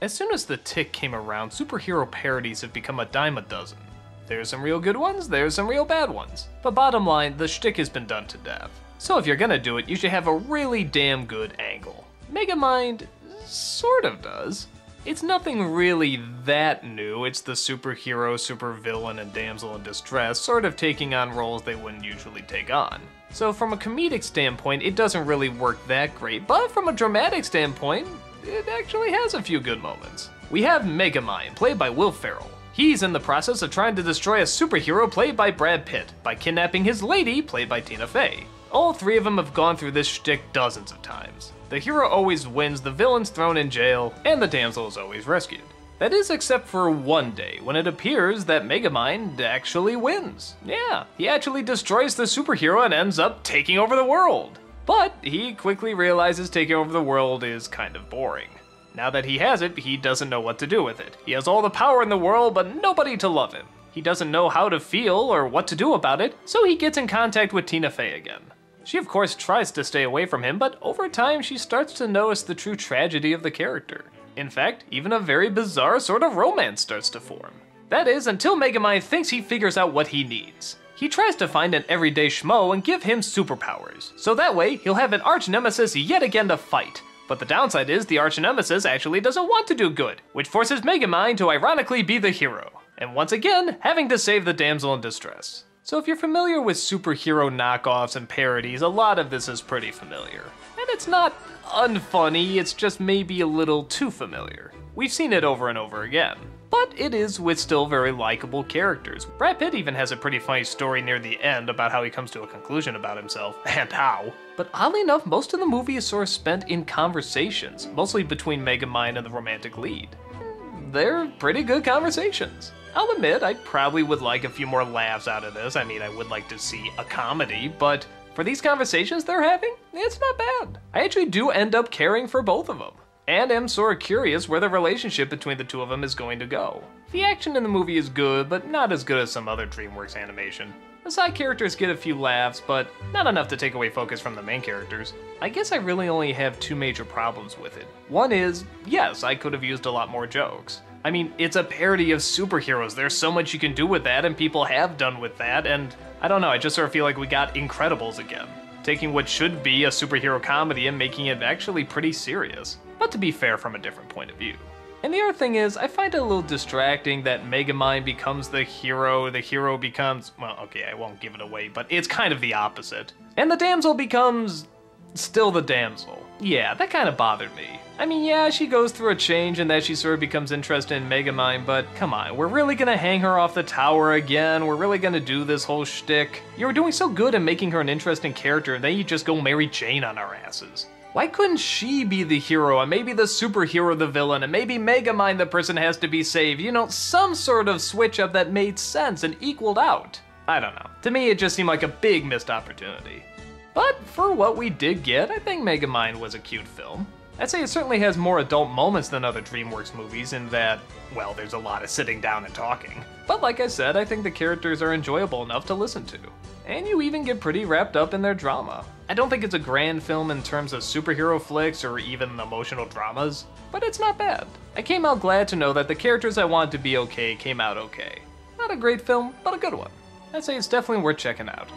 As soon as the tick came around, superhero parodies have become a dime a dozen. There's some real good ones, there's some real bad ones. But bottom line, the shtick has been done to death. So if you're gonna do it, you should have a really damn good angle. Megamind sort of does. It's nothing really that new. It's the superhero, supervillain, and damsel in distress sort of taking on roles they wouldn't usually take on. So from a comedic standpoint, it doesn't really work that great, but from a dramatic standpoint, it actually has a few good moments. We have Megamind, played by Will Ferrell. He's in the process of trying to destroy a superhero played by Brad Pitt by kidnapping his lady, played by Tina Fey. All three of them have gone through this shtick dozens of times. The hero always wins, the villain's thrown in jail, and the damsel is always rescued. That is except for one day, when it appears that Megamind actually wins. Yeah, he actually destroys the superhero and ends up taking over the world. But he quickly realizes taking over the world is kind of boring. Now that he has it, he doesn't know what to do with it. He has all the power in the world, but nobody to love him. He doesn't know how to feel or what to do about it, so he gets in contact with Tina Fey again. She, of course, tries to stay away from him, but over time she starts to notice the true tragedy of the character. In fact, even a very bizarre sort of romance starts to form. That is, until Megamind thinks he figures out what he needs. He tries to find an everyday schmo and give him superpowers, so that way he'll have an arch nemesis yet again to fight. But the downside is the arch nemesis actually doesn't want to do good, which forces Megamind to ironically be the hero, and once again having to save the damsel in distress. So if you're familiar with superhero knockoffs and parodies, a lot of this is pretty familiar. And it's not unfunny, it's just maybe a little too familiar. We've seen it over and over again. But it is with still very likable characters. Brad Pitt even has a pretty funny story near the end about how he comes to a conclusion about himself, and how. But oddly enough, most of the movie is sort of spent in conversations, mostly between Megamind and the romantic lead. They're pretty good conversations. I'll admit, I probably would like a few more laughs out of this. I mean, I would like to see a comedy, but for these conversations they're having, it's not bad. I actually do end up caring for both of them, and am sort of curious where the relationship between the two of them is going to go. The action in the movie is good, but not as good as some other DreamWorks animation. The side characters get a few laughs, but not enough to take away focus from the main characters. I guess I really only have two major problems with it. One is, yes, I could have used a lot more jokes. I mean, it's a parody of superheroes. There's so much you can do with that, and people have done with that, and I don't know, I just sort of feel like we got Incredibles again. Taking what should be a superhero comedy and making it actually pretty serious. But to be fair, from a different point of view. And the other thing is, I find it a little distracting that Megamind becomes the hero, the hero becomes, well, okay, I won't give it away, but it's kind of the opposite. And the damsel becomes still the damsel. Yeah, that kind of bothered me. I mean, yeah, she goes through a change and that she sort of becomes interested in Megamind, but come on, we're really gonna hang her off the tower again? We're really gonna do this whole shtick? You were doing so good in making her an interesting character, and then you just go Mary Jane on our asses. Why couldn't she be the hero and maybe the superhero the villain and maybe Megamind the person has to be saved? You know, some sort of switch up that made sense and equaled out. I don't know. To me, it just seemed like a big missed opportunity. But for what we did get, I think Megamind was a cute film. I'd say it certainly has more adult moments than other DreamWorks movies in that, well, there's a lot of sitting down and talking. But like I said, I think the characters are enjoyable enough to listen to. And you even get pretty wrapped up in their drama. I don't think it's a grand film in terms of superhero flicks or even emotional dramas, but it's not bad. I came out glad to know that the characters I wanted to be okay came out okay. Not a great film, but a good one. I'd say it's definitely worth checking out.